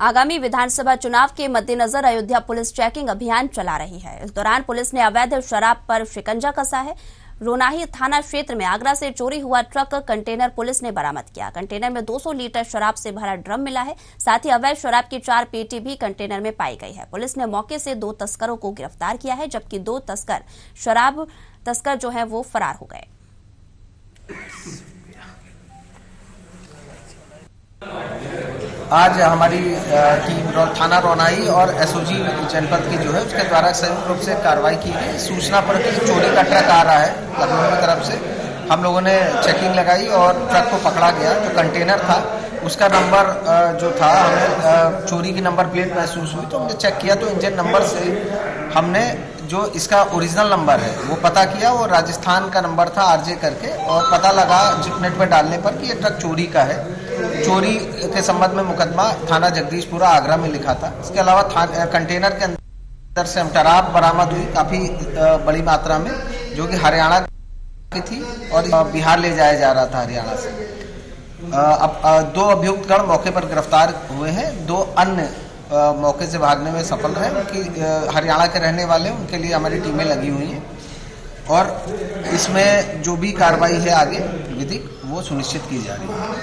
आगामी विधानसभा चुनाव के मद्देनजर अयोध्या पुलिस चेकिंग अभियान चला रही है। इस दौरान पुलिस ने अवैध शराब पर शिकंजा कसा है। रोनाही थाना क्षेत्र में आगरा से चोरी हुआ ट्रक कंटेनर पुलिस ने बरामद किया। कंटेनर में 200 लीटर शराब से भरा ड्रम मिला है। साथ ही अवैध शराब की चार पेटी भी कंटेनर में पाई गई है। पुलिस ने मौके से दो तस्करों को गिरफ़्तार किया है, जबकि दो तस्कर शराब तस्कर जो है, वो फरार हो गए। आज हमारी टीम थाना रोनाई और एसओजी जनपद की जो है, उसके द्वारा संयुक्त रूप से कार्रवाई की गई। सूचना पर कि चोरी का ट्रक आ रहा है, लखनऊ की तरफ़ से, हम लोगों ने चेकिंग लगाई और ट्रक को पकड़ा गया, जो कंटेनर था, उसका नंबर जो था, हमें चोरी की नंबर प्लेट महसूस हुई तो हमने चेक किया तो इंजन नंबर से हमने जो इसका ओरिजिनल नंबर है, वो पता किया, वो राजस्थान का नंबर था आरजे करके, और पता लगा जिपनेट पर डालने पर कि ये ट्रक चोरी का है। चोरी के संबंध में मुकदमा थाना जगदीशपुरा, आगरा में लिखा था। इसके अलावा कंटेनर के अंदर से शराब बरामद हुई काफ़ी बड़ी मात्रा में, जो कि हरियाणा की थी, और बिहार ले जाया जा रहा था हरियाणा से। अब दो अभियुक्तगण मौके पर गिरफ़्तार हुए हैं, दो अन्य मौके से भागने में सफल रहे उनकी हरियाणा के रहने वाले उनके लिए हमारी टीमें लगी हुई हैं। और इसमें जो भी कार्रवाई है आगे, विधिक, वो सुनिश्चित की जा रही है।